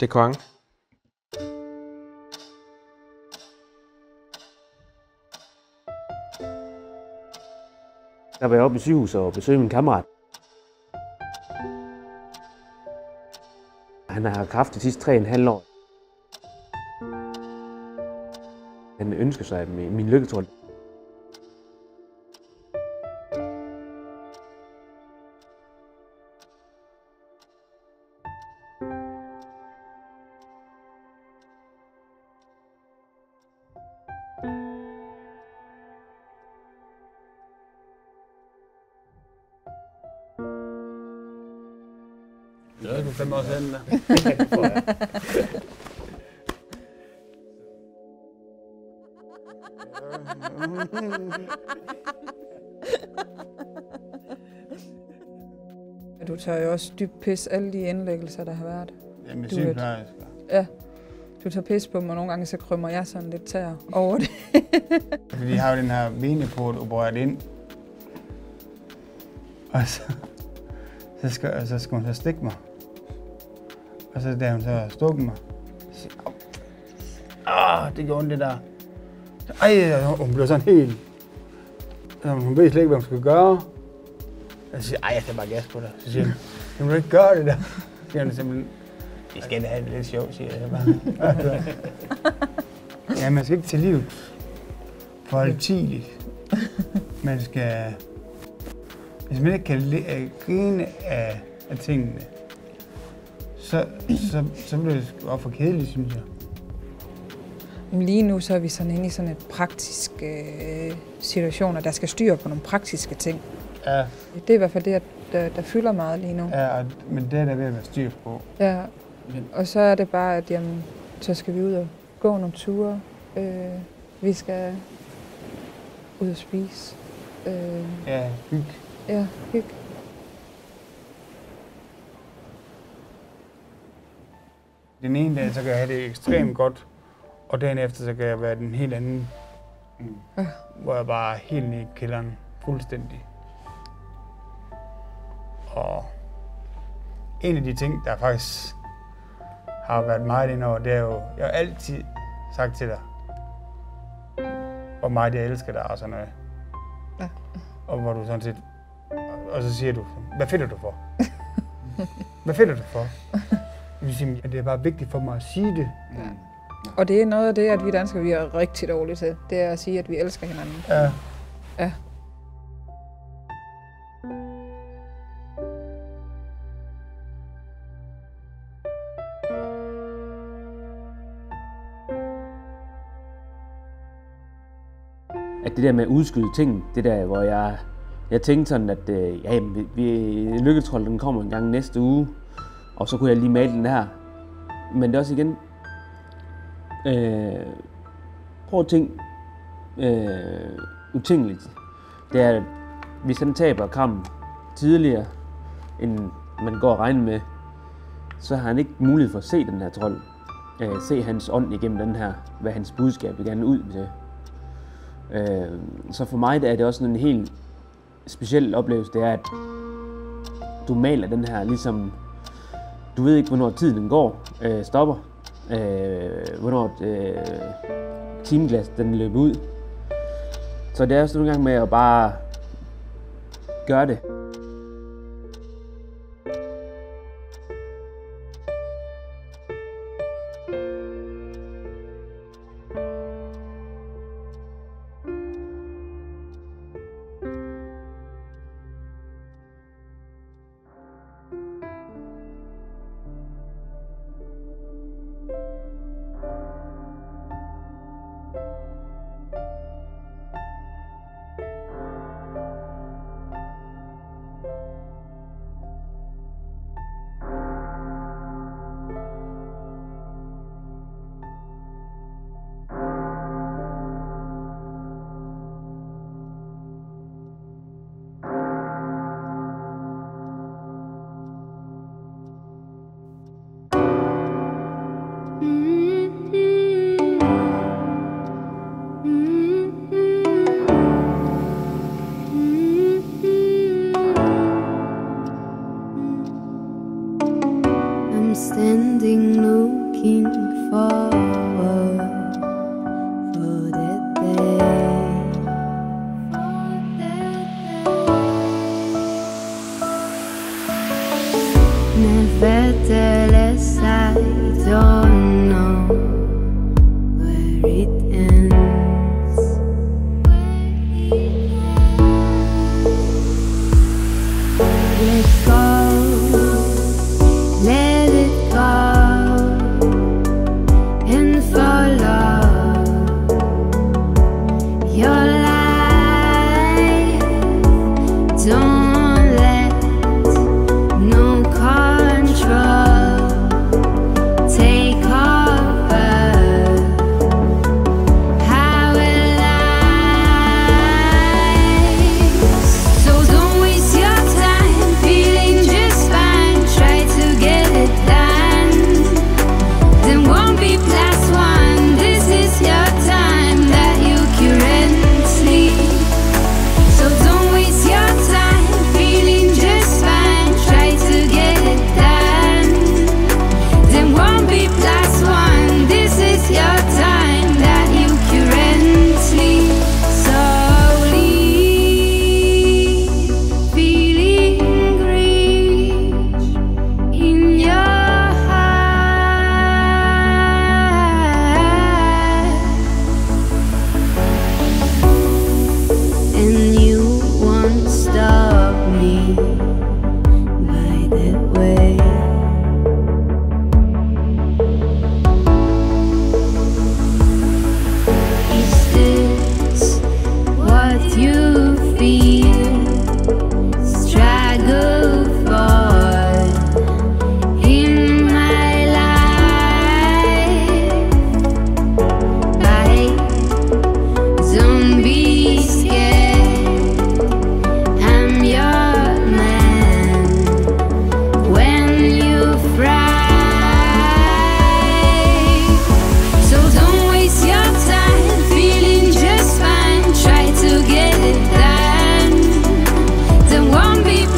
Det er konge. Der var jeg oppe i sygehuset og besøgte min kammerat. Han har haft kræft de sidste 3,5 år. Han ønsker sig min min lykketrol. Fem år siden. Du tager jo også dybt pis alle de indlæggelser, der har været. Ja, med Du er et- sygeplejersker. Ja. Du tager pis på dem, og nogle gange så krymmer jeg sådan lidt tær over det. Altså, de har jo den her veneport opereret ind. Og så, så, skal, så skal hun så stikke mig. Og så da hun så stukket mig, så siger jeg, ah, det gjorde ondt det der. Så, Ej, hun blev sådan helt... Så hun ved slet ikke, hvad hun skal gøre. Og så siger ej, jeg skal bare gas på dig. Så siger hun, du må ikke gøre det der. Så siger hun simpelthen, vi skal da have det lidt sjovt, siger jeg så bare. ja, man skal ikke til livet for altidigt. Man skal... Hvis man ikke kan grine af, af tingene, så, så, så bliver det også for kedeligt, synes jeg. Men Lige nu så er vi sådan inde i sådan et praktisk øh, situation, og der skal styr på nogle praktiske ting. Ja, Det er i hvert fald det, der, der fylder meget lige nu. ja og, men det er der ved at være styr på. Ja. Og så er det bare, at jamen, så skal vi ud og gå nogle ture. Øh, vi skal ud og spise. Øh, Ja, hygge. ja, hygge. Den ene dag, så kan jeg have det ekstremt godt, og dagen efter, så kan jeg være den helt anden. Ja. Hvor jeg bare er helt nede i kælderen, fuldstændig. Og en af de ting, der faktisk har været meget ind over, det er jo, jeg har altid sagt til dig, hvor meget jeg elsker dig og sådan noget. Ja. Og hvor du sådan set, og så siger du, hvad finder du for? hvad finder du for? Vil sige, at det er bare vigtigt for mig at sige det. Og det er noget af det, at vi danskere vi er rigtig dårlige til. Det er at sige, at vi elsker hinanden. Ja. Ja. At det der med at udskyde ting, det der, hvor jeg, jeg tænkte sådan, at øh, ja, vi, vi, lykketrol, den kommer en gang næste uge, og så kunne jeg lige male den her. Men det er også igen, øh, prøv at tænke øh, utingeligt. Det er, hvis han taber kampen tidligere, end man går og regner med, så har han ikke mulighed for at se den her trold. Øh, se hans ånd igennem den her, hvad hans budskab vil gerne ud til. Øh, så for mig der er det også en helt speciel oplevelse, det er, at du maler den her ligesom, du ved ikke, hvornår tiden går, øh, stopper, øh, hvornår øh, timeglas den løber ud. Så det er også nogle gange med at bare gøre det. Someone One be